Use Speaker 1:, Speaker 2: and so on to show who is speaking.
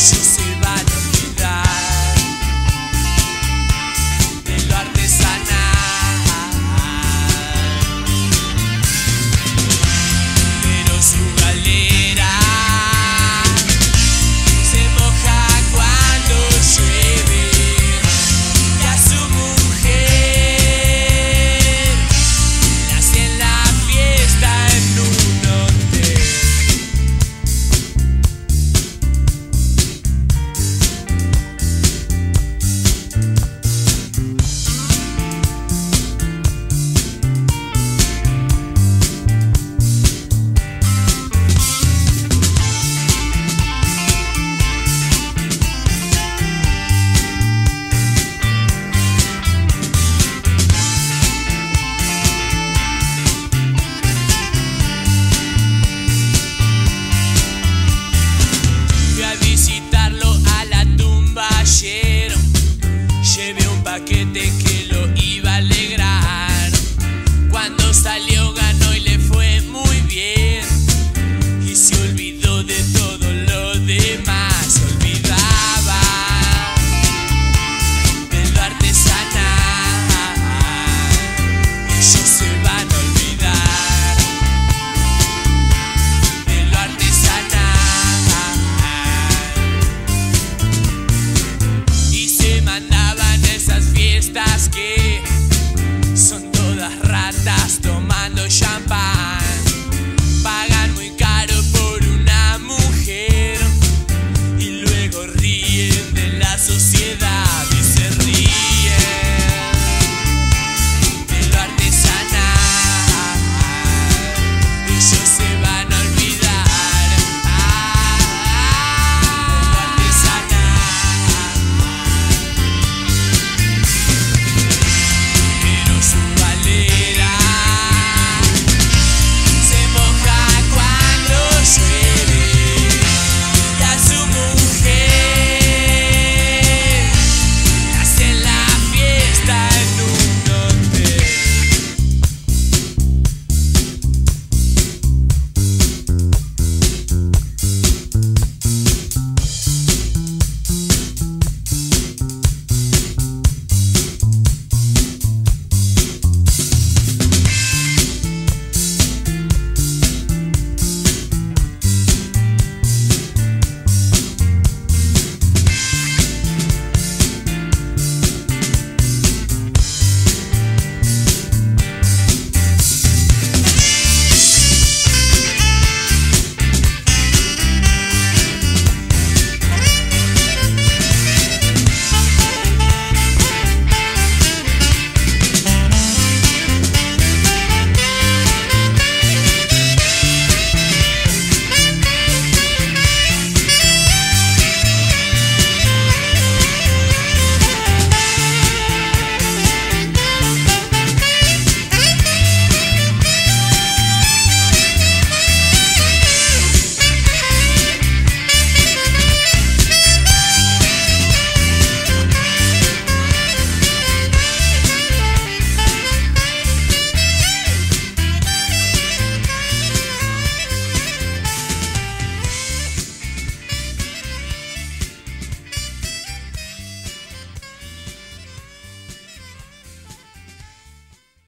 Speaker 1: she said. basket.